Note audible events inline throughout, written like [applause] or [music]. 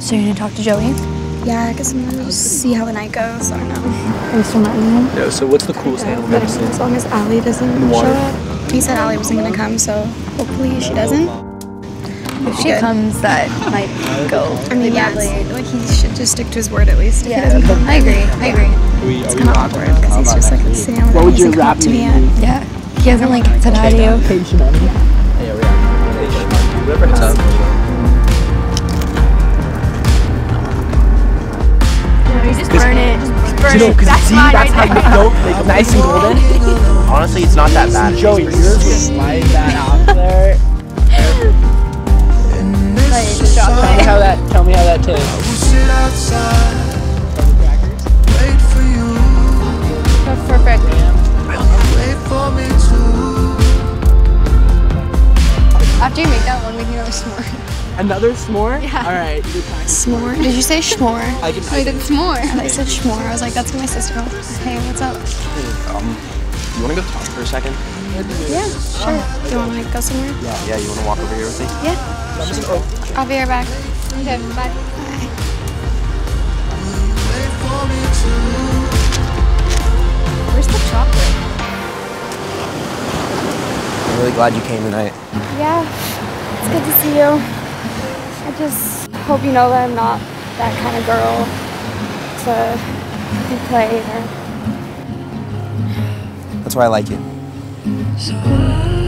So you're gonna talk to Joey? Yeah, I guess I'm gonna see how the night goes. I don't know. Are you still not in him? Yeah, so what's the coolest animal you've seen? As long as Ally doesn't show up. He said Ally wasn't gonna come, so hopefully she doesn't. If she Good. comes, that might go I mean, yeah, like he should just stick to his word at least. If he Yeah, doesn't come, I agree. I agree. it's kind of awkward because he's just like sitting over there. What would He your hasn't come rap to me name yet. be? Yeah. He hasn't like said hi to you. What's up? You Just burn No, it. because That's see, mine that's how you there. know, like, nice and golden. Honestly, it's not that bad. Joey, yours was slide that out there. Like, just drop Tell me it. how that. Tell me how that tastes. Another s'more? Yeah. All right. S'more? Did you say s'more? I can. Oh, you did s'more. I said s'more. I was like, that's what my sister calls it. Hey, what's up? Um, you want to go talk for a second? Yeah, sure. Do you want to like, go somewhere? Yeah, Yeah. you want to walk over here with me? Yeah. I'll be right back. Okay, bye. Where's the chocolate? I'm really glad you came tonight. Yeah, it's good to see you. I just hope you know that I'm not that kind of girl to be played or. That's why I like you.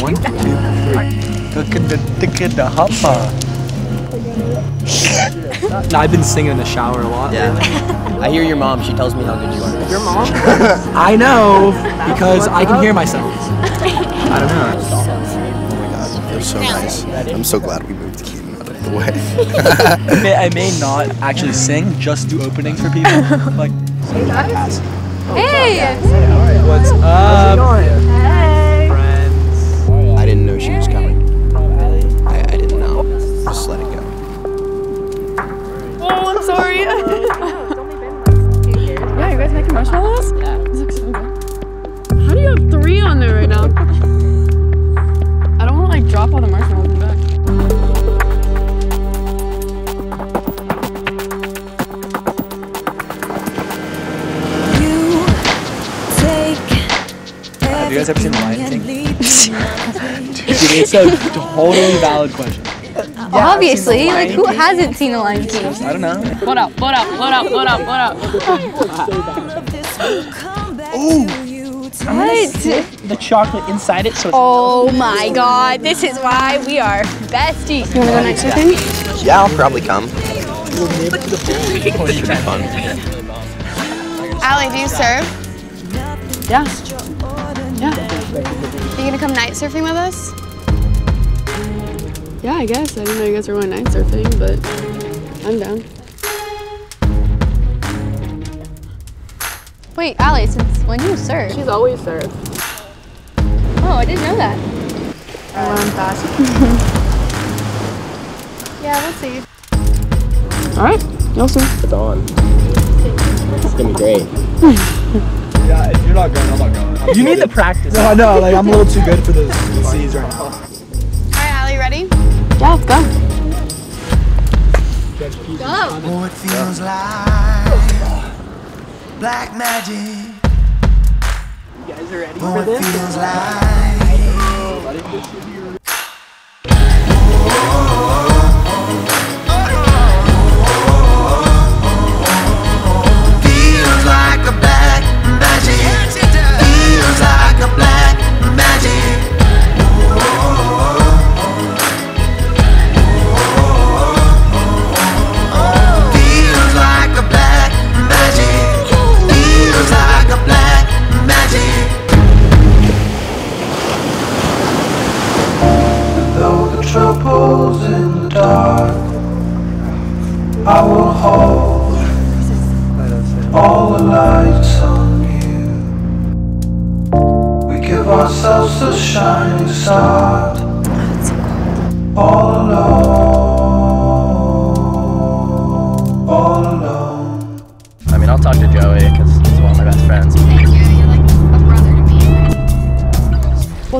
One, two, three. Look at the, look at the hoppa. [laughs] no, I've been singing in the shower a lot. Yeah. I hear your mom. She tells me how good you are. Your mom? [laughs] I know because I can hear myself. [laughs] I don't know. Oh my god, they're so nice. I'm so glad we moved Keaton out of the way. I may, I may not actually sing, just do openings for people. Like, Hey! what's up, friends? I she was coming. I, I didn't know. Just let it go. Oh, I'm sorry. [laughs] yeah, you guys making marshmallows? Yeah. This looks so good. How do you have three on there right now? Have you guys ever seen The Lion King? Dude, [laughs] it's a totally valid question. Obviously, like who hasn't seen The Lion King? I don't know. What up? What up? What up? What up? What up? oh. What? The chocolate inside it, so Oh my God! This is why we are besties. You want to go night surfing? Yeah, I'll probably come. fun. Ally, do you surf? Yeah. Yeah. Are you gonna come night surfing with us? Yeah, I guess. I didn't know you guys were going night surfing, but I'm down. Wait, Ally, since when you surf? She's always surfed. Oh, I didn't know that. I learned fast. Yeah, we'll see. All right, you'll see. It's on. It's gonna be great. [laughs] Yeah, if you're not going, I'm not going. You need the practice. No, no, like I'm a little too good for the seas right now. All right, Ally, ready? Yeah, let's go. Oh, it feels like black magic. You guys are ready Oh, for it this? I will hold all the lights on you. We give ourselves a shining star.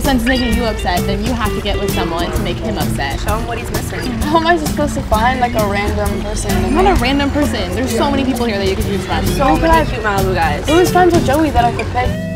Well, since making you upset, then you have to get with someone to make him upset. Show him what he's missing. How am I supposed to find like a random person? I'm not a random person. There's so many people here that you could choose from. So many cute Malibu guys. Who was friends with Joey that I could pick?